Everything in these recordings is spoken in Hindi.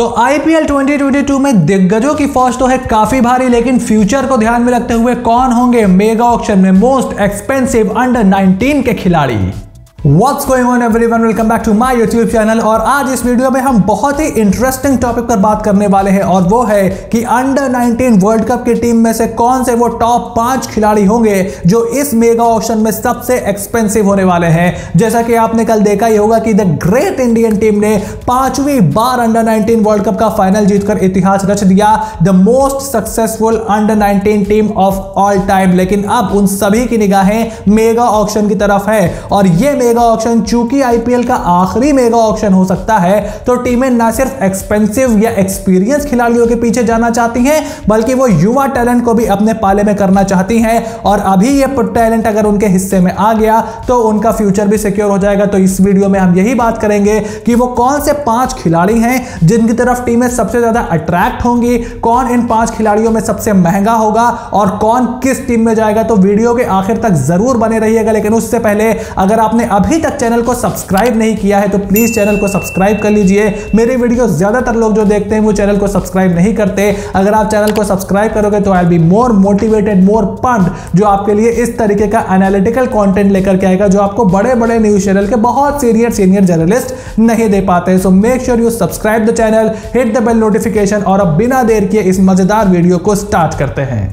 तो आईपीएल 2022 में दिग्गजों की फौज तो है काफ़ी भारी, लेकिन फ्यूचर को ध्यान में रखते हुए कौन होंगे मेगा ऑक्शन में मोस्ट एक्सपेंसिव अंडर 19 के खिलाड़ी? What's going on, everyone? Welcome back to my YouTube channel. और आज इस वीडियो में हम बहुत ही इंटरेस्टिंग टॉपिक पर बात करने वाले हैं और वो है कि अंडर 19 वर्ल्ड कप की टीम में से कौन से वो टॉप पाँच खिलाड़ी होंगे जो इस मेगा ऑप्शन में सबसे एक्सपेंसिव होने वाले हैं। जैसा कि आपने कल देखा ही होगा कि द ग्रेट इंडियन टीम ने पांचवी बार अंडर 19 वर्ल्ड कप का फाइनल जीतकर इतिहास रच दिया the most successful under 19 team of all time लेकिन अब उन सभी की निगाहें मेगा ऑप्शन की तरफ़ है और ये मेगा ऑक्शन चूँकि आईपीएल का आखिरी मेगा ऑक्शन हो सकता है तो टीमें ना सिर्फ़ एक्सपेंसिव या एक्सपीरियंस खिलाड़ियों के पीछे जाना चाहती हैं, बल्कि वो युवा टैलेंट को भी अपने पाले में करना चाहती हैं, और अभी ये टैलेंट अगर उनके हिस्से में आ गया तो उनका फ्यूचर भी सिक्योर हो जाएगा। तो इस वीडियो में हम यही बात करेंगे कि वो कौन से पाँच खिलाड़ी हैं, जिनकी तरफ़ टीमें सबसे ज़्यादा अट्रैक्ट होंगी, कौन इन पाँच खिलाड़ियों में सबसे महँगा होगा, और कौन किस टीम में जाएगा। तो वीडियो के आखिर तक ज़रूर बने रहिएगा, लेकिन उससे पहले अगर आपने अभी तक चैनल को सब्सक्राइब नहीं किया है तो प्लीज़ चैनल को सब्सक्राइब कर लीजिए। मेरे वीडियो ज़्यादातर लोग जो देखते हैं, वो चैनल को सब्सक्राइब नहीं करते। अगर आप चैनल को सब्सक्राइब करोगे तो आई बी मोर मोटिवेटेड मोर पंड जो आपके लिए इस तरीके का एनालिटिकल कॉन्टेंट लेकर के आएगा, जो आपको बड़े बड़े न्यूज़ चैनल के बहुत सीनियर सीनियर जर्नलिस्ट नहीं दे पाते। So make sure you subscribe the channel hit the bell notification और अब बिना देर किए इस मज़ेदार वीडियो को स्टार्ट करते हैं।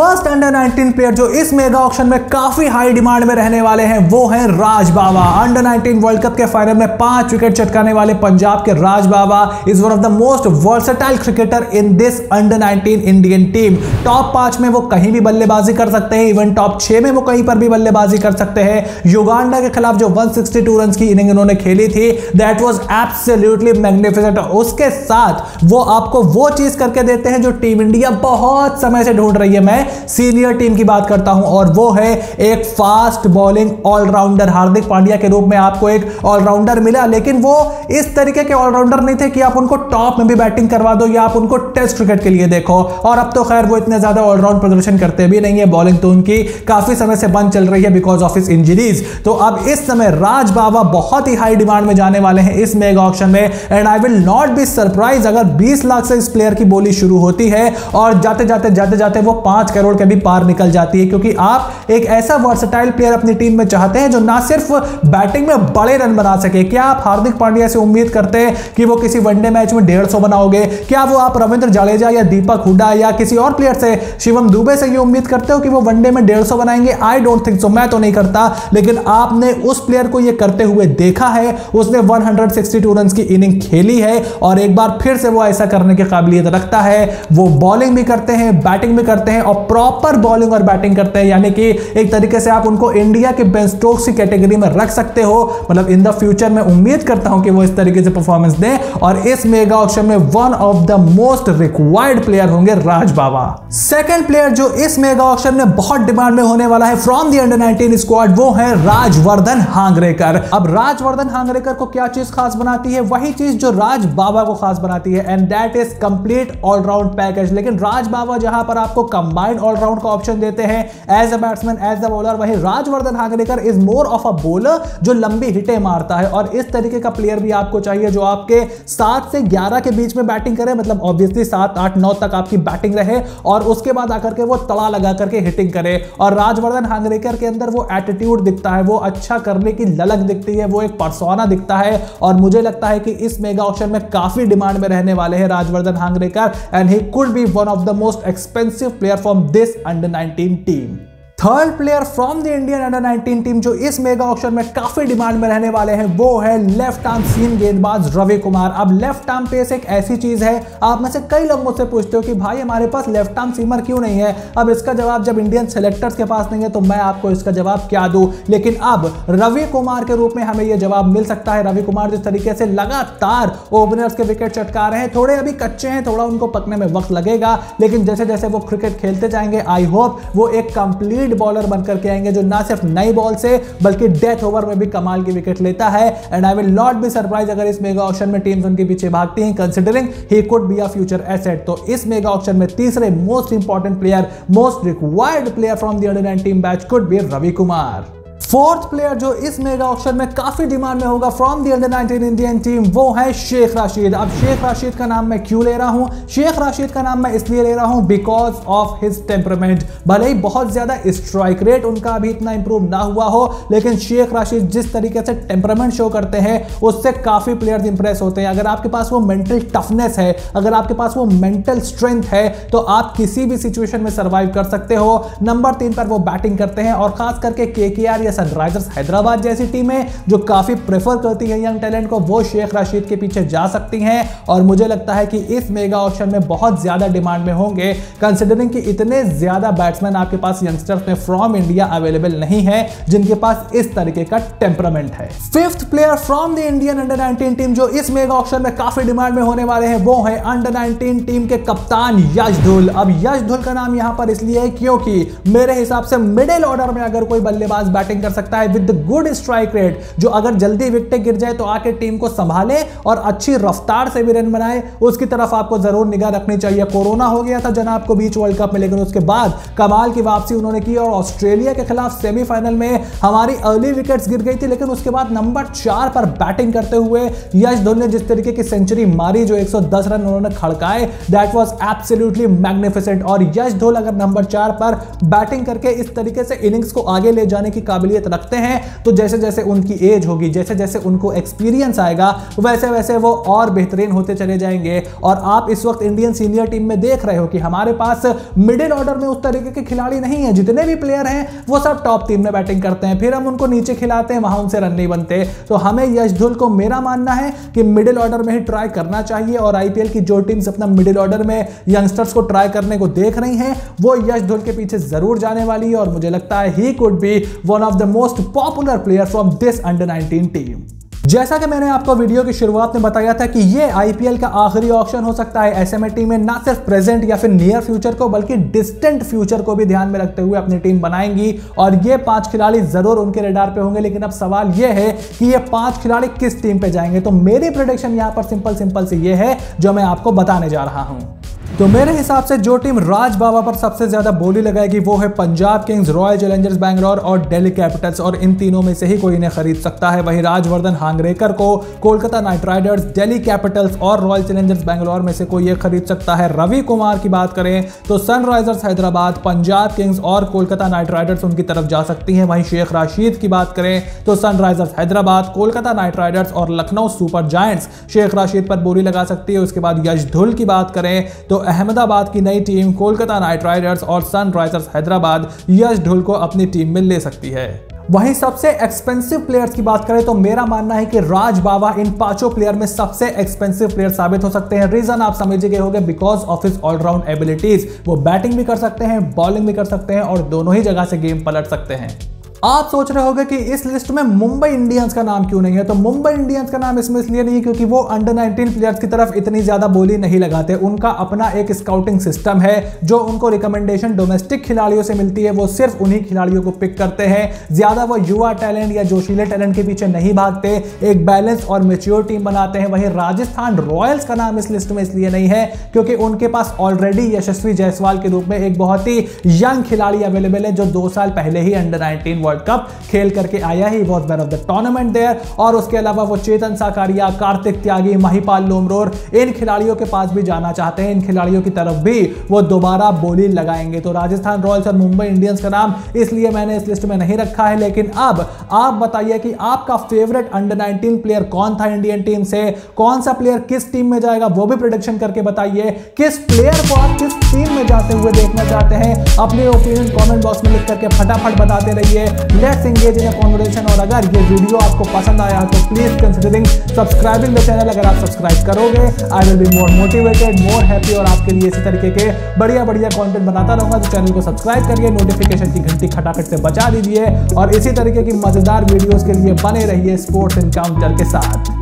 फ़र्स्ट अंडर 19 प्लेयर जो इस मेगा ऑक्शन में काफ़ी हाई डिमांड में रहने वाले हैं, वो हैं Raj Bawa. Under 19 world cup के फाइनल में पाँच विकेट चटकाने वाले पंजाब के Raj Bawa. Is one of the most versatile cricketer in this under 19 Indian team top पाँच में वो कहीं भी बल्लेबाजी कर सकते हैं इवन टॉप छह में वो कहीं पर भी बल्लेबाजी कर सकते हैं। युगांडा के खिलाफ जो 162 रन की इनिंग उन्होंने खेली थी दैट वॉज़ एब्सोल्युटली मैग्निफिसेंट उसके साथ वो आपको वो चीज़ करके देते हैं जो टीम इंडिया बहुत समय से ढूंढ रही है। मैं सीनियर टीम की बात करता हूँ, और वो है एक fast bowling allrounder Hardik Pandya के रूप में आपको एक ऑलराउंडर मिला, लेकिन वो इस तरीके के ऑलराउंडर नहीं थे कि आप उनको टॉप में भी बैटिंग करवा दो या आप उनको टेस्ट क्रिकेट के लिए देखो। और अब तो खैर वो इतने ज़्यादा ऑलराउंड प्रदर्शन करते भी नहीं है बॉलिंग तो उनकी काफ़ी समय से बंद चल रही है बिकॉज़ ऑफ़ इस इंजरीज तो अब इस समय राज बाबा बहुत ही हाई डिमांड में जाने वाले हैं इस मेगा ऑप्शन में and I will not be surprised अगर 20 लाख से इस प्लेयर की बोली शुरू होती है, और जाते जाते जाते जाते वो पाँच करोड़ के भी पार निकल जाती है, क्योंकि आप एक ऐसा वर्सटाइल प्लेयर अपनी टीम में चाहते हैं जो ना सिर्फ़ बैटिंग में बड़े रन बना सके। क्या आप हार्दिक पांड्या से उम्मीद करते हैं कि वो किसी वनडे मैच में डेढ़ बनाओगे? क्या वो आप रविंद्र जाडेजा या दीपक हुडा या किसी और प्लेयर से शिवम दुबे से ये उम्मीद करते हो कि वो वनडे में डेढ़ बनाएँगे? आई डोंट थिंक सो मैं तो नहीं करता, लेकिन आपने उस प्लेयर को ये करते हुए देखा है। उसने 162 रन की इनिंग खेली है और एक बार फिर से वो ऐसा करने की काबिलियत रखता है। वो बॉलिंग भी करते हैं बैटिंग भी करते हैं और प्रॉपर बॉलिंग और बैटिंग करते हैं, यानी कि एक तरीके से आप उनको इंडिया के बेन स्टोक्स की कैटेगरी में रख सकते हो। मतलब इन द फ्यूचर में उम्मीद करता हूँ कि वो इस तरीके से परफॉर्मेंस दें और इस मेगा ऑप्शन में one of the most required player होंगे राज बाबा। सेकेंड प्लेयर जो इस मेगा ऑप्शन में बहुत डिमांड में होने वाला है फ्रॉम द अंडर 19 स्क्वाड वो है राजवर्धन हांगरेकर। अब राजवर्धन हांगरेकर को क्या चीज़ खास बनाती है? वही चीज़ जो राज बाबा को खास बनाती है and that is complete allround package लेकिन राज बाबा जहाँ पर आपको कंबाइंड ऑलराउंड का ऑप्शन देते हैं. As a batsman as a bowler वही Rajvardhan Hangargekar is more of a bowler जो लंबी हिटें मारता है. और इस तरीके का प्लेयर भी आपको चाहिए जो आपके सात से ग्यारह के बीच में बैटिंग करे. मतलब ऑब्वियसली सात, आठ, नौ तक आपकी बैटिंग रहे और उसके बाद आकर के वो तड़ा लगा करके हिटिंग करे. और राजवर्धन हांगरेकर के अंदर वो एटीट्यूड दिखता है, वो अच्छा करने की ललक दिखती है, वो एक परसोना दिखता है. और मुझे लगता है कि इस मेगा ऑप्शन में काफ़ी डिमांड में रहने वाले हैं Rajvardhan Hangargekar. And he could be one of the most expensive player from this under 19 team. Third player from the Indian under 19 team जो इस मेगा ऑप्शन में काफ़ी डिमांड में रहने वाले हैं, वो है लेफ़्ट आर्म सीम गेंदबाज रवि कुमार। अब लेफ़्ट आर्म पेस एक ऐसी चीज़ है, आप में से कई लोग मुझसे पूछते हो कि भाई हमारे पास लेफ़्ट आर्म सीमर क्यों नहीं है? अब इसका जवाब जब इंडियन सेलेक्टर्स के पास नहीं है तो मैं आपको इसका जवाब क्या दूँ? लेकिन अब रवि कुमार के रूप में हमें यह जवाब मिल सकता है। रवि कुमार जिस तरीके से लगातार ओपनर्स के विकेट चटका रहे हैं, थोड़े अभी कच्चे हैं, थोड़ा उनको पकने में वक्त लगेगा, लेकिन जैसे जैसे वो क्रिकेट खेलते जाएँगे आई होप वो एक कंप्लीट स्पीड बॉलर बनकर के आएँगे, जो ना सिर्फ़ नई बॉल से, बल्कि डेथ ओवर में भी कमाल की विकेट लेता है। And I will not be surprised अगर इस मेगा ऑप्शन में टीम्स उनके पीछे भागती हैं considering he could be a future asset तो इस मेगा ऑप्शन में तीसरे most important player most required player from the under 19 batch could be Ravi Kumar fourth player जो इस मेगा ऑप्शन में काफ़ी डिमांड में होगा from the under 19 Indian team वो है शेख राशिद। अब शेख राशिद का नाम मैं क्यों ले रहा हूँ? शेख राशिद का नाम मैं इसलिए ले रहा हूँ बिकॉज़ ऑफ़ हिज टेम्परमेंट भले ही बहुत ज़्यादा स्ट्राइक रेट उनका अभी इतना इंप्रूव ना हुआ हो, लेकिन शेख राशिद जिस तरीके से टेम्परमेंट शो करते हैं, उससे काफ़ी प्लेयर्स इंप्रेस होते हैं। अगर आपके पास वो मेंटल टफनेस है, अगर आपके पास वो मेंटल स्ट्रेंथ है तो आप किसी भी सिचुएशन में सर्वाइव कर सकते हो। नंबर तीन पर वो बैटिंग करते हैं और खास करके के या सनराइजर्स हैदराबाद जैसी टीमें जो काफ़ी प्रेफर करती है यंग टैलेंट को, वो शेख राशिद के पीछे जा सकती हैं और मुझे लगता है कि इस मेगा ऑप्शन में बहुत ज़्यादा डिमांड में होंगे कंसिडरिंग कि इतने ज़्यादा बैट्समैन आपके पास यंगस्टर्स में फ्रॉम इंडिया अवेलेबल नहीं है, जिनके पास इस तरीके का टेम्परामेंट है। Fifth player from the Indian under 19 team जो इस मेगा ऑप्शन में काफ़ी डिमांड में होने वाले हैं, वो है अंडर 19 टीम के कप्तान यश धुल अब यश धुल का नाम यहाँ पर इसलिए है क्योंकि मेरे हिसाब से मिडिल ऑर्डर में अगर कोई बल्लेबाज बैटिंग कर सकता है विद गुड स्ट्राइक रेट जो अगर जल्दी विकेट गिर जाए तो आके टीम को संभाले और अच्छी रफ्तार से भी रन बनाए। उसकी तरफ़ आपको ज़रूर निगाह रखनी चाहिए। कोरोना हो गया था जनाब को बीच वर्ल्ड कप में, लेकिन उसके बाद कमाल की वापसी उन्होंने की और ऑस्ट्रेलिया के खिलाफ सेमीफाइनल में हमारी अर्ली विकेट्स गिर गई थी, लेकिन उसके बाद नंबर चार पर बैटिंग करते हुए यश धोल ने जिस तरीके की सेंचुरी मारी, जो 110 रन उन्होंने खड़काए दैट वाज एब्सोल्युटली मैग्निफिसेंट और यश धोल अगर नंबर चार पर बैटिंग करके इस तरीके से इनिंग्स को आगे ले जाने की काबिलियत रखते हैं तो जैसे जैसे उनकी एज होगी जैसे जैसे उनको एक्सपीरियंस आएगा वैसे वैसे वो और बेहतरीन होते चले जाएँगे। और आप इस वक्त इंडियन सीनियर टीम में देख रहे हो कि हमारे पास मिडिल ऑर्डर में उस तरीके के खिलाड़ी नहीं है। जितने भी प्लेयर हैं, वो सब टॉप टीम में बैटिंग करते हैं। फिर हम उनको नीचे खिलाते हैं, वहाँ उनसे रन नहीं बनते। तो हमें यश धुल को मेरा मानना है कि मिडिल ऑर्डर में ही ट्राई करना चाहिए और आईपीएल की जो टीम्स अपना मिडिल ऑर्डर में यंगस्टर्स को ट्राई करने को देख रही हैं, वो यश धुल के पीछे ज़रूर जाने वाली है। और मुझे लगता है he could be one of the most popular player from this under 19 team जैसा कि मैंने आपको वीडियो की शुरुआत में बताया था कि ये आईपीएल का आखिरी ऑप्शन हो सकता है ऐसे में टीमें ना सिर्फ़ प्रेजेंट या फिर नियर फ्यूचर को, बल्कि डिस्टेंट फ्यूचर को भी ध्यान में रखते हुए अपनी टीम बनाएँगी। और ये पाँच खिलाड़ी ज़रूर उनके रेडार पे होंगे, लेकिन अब सवाल ये है कि ये पाँच खिलाड़ी किस टीम पे जाएँगे। तो मेरी प्रोडिक्शन यहाँ पर सिंपल सिंपल से ये है, जो मैं आपको बताने जा रहा हूँ। तो मेरे हिसाब से जो टीम राज बाबा पर सबसे ज़्यादा बोली लगाएगी वो है Punjab Kings, Royal Challengers Bangalore और दिल्ली कैपिटल्स, और इन तीनों में से ही कोई इन्हें खरीद सकता है। वहीं राजवर्धन हांगरेकर को Kolkata Knight Riders, Delhi Capitals और रॉयल चैलेंजर्स बैंगलोर में से कोई ये खरीद सकता है। रवि कुमार की बात करें तो सनराइजर्स हैदराबाद, पंजाब किंग्स और कोलकाता नाइट राइडर्स उनकी तरफ़ जा सकती हैं। वहीं शेख राशिद की बात करें तो Sunrisers Hyderabad, Kolkata Knight Riders और लखनऊ सुपर जायंट्स शेख राशिद पर बोली लगा सकती है। उसके बाद यश धुल की बात करें तो अहमदाबाद की नई टीम कोलकाता नाइट राइडर्स और सनराइजर्स हैदराबाद यश ढुल को अपनी टीम में ले सकती है। वहीं सबसे एक्सपेंसिव प्लेयर्स की बात करें तो मेरा मानना है कि राज बाबा इन पाँचों प्लेयर में सबसे एक्सपेंसिव प्लेयर साबित हो सकते हैं। रीजन आप समझ गए होंगे because of his allround abilities वो बैटिंग भी कर सकते हैं बॉलिंग भी कर सकते हैं और दोनों ही जगह से गेम पलट सकते हैं। आप सोच रहे होंगे कि इस लिस्ट में मुंबई इंडियंस का नाम क्यों नहीं है? तो मुंबई इंडियंस का नाम इसमें इसलिए नहीं है क्योंकि वो अंडर 19 प्लेयर्स की तरफ़ इतनी ज़्यादा बोली नहीं लगाते। उनका अपना एक स्काउटिंग सिस्टम है, जो उनको रिकमेंडेशन डोमेस्टिक खिलाड़ियों से मिलती है। वो सिर्फ़ उन्हीं खिलाड़ियों को पिक करते हैं। ज़्यादा वो युवा टैलेंट या जोशीले टैलेंट के पीछे नहीं भागते। एक बैलेंस और मेच्योर टीम बनाते हैं। वहीं राजस्थान रॉयल्स का नाम इस लिस्ट में इसलिए नहीं है, क्योंकि उनके पास ऑलरेडी यशस्वी जायसवाल के रूप में एक बहुत ही यंग खिलाड़ी अवेलेबल है, जो दो साल पहले ही अंडर नाइनटीन वर्ल्ड कप खेल करके आया he was man of the tournament there और उसके अलावा वो चेतन साकारिया, कार्तिक त्यागी, महिपाल लोमरोर, इन खिलाड़ियों के पास भी जाना चाहते हैं। इन खिलाड़ियों की तरफ़ भी वो दोबारा बोली लगाएँगे। तो राजस्थान रॉयल्स और मुंबई इंडियंस का नाम इसलिए मैंने इस लिस्ट में नहीं रखा है, लेकिन अब आप बताइए कि आपका फेवरेट अंडर 19 प्लेयर कौन था इंडियन टीम से? कौन सा प्लेयर किस टीम में जाएगा? वो भी प्रोडिक्शन करके बताइए। किस प्लेयर को आप किस टीम में जाते हुए देखना चाहते हैं, अपने ओपिनियन कमेंट बॉक्स में लिख करके फटाफट बताते रहिए। लेट्स एंगेज इन कॉन्वर्सेशन और अगर ये वीडियो आपको पसंद आया तो please considering subscribing the channel अगर आप सब्सक्राइब करोगे। I will be more motivated more happy और आपके लिए इसी तरीके के बढ़िया बढ़िया कॉन्टेंट बनाता रहूँगा। तो चैनल को सब्सक्राइब करिए नोटिफिकेशन की घंटी खटाखट से बचा दीजिए और इसी तरीके की मज़ेदार वीडियोस के लिए बने रहिए स्पोर्ट्स इनकाउंटर के साथ।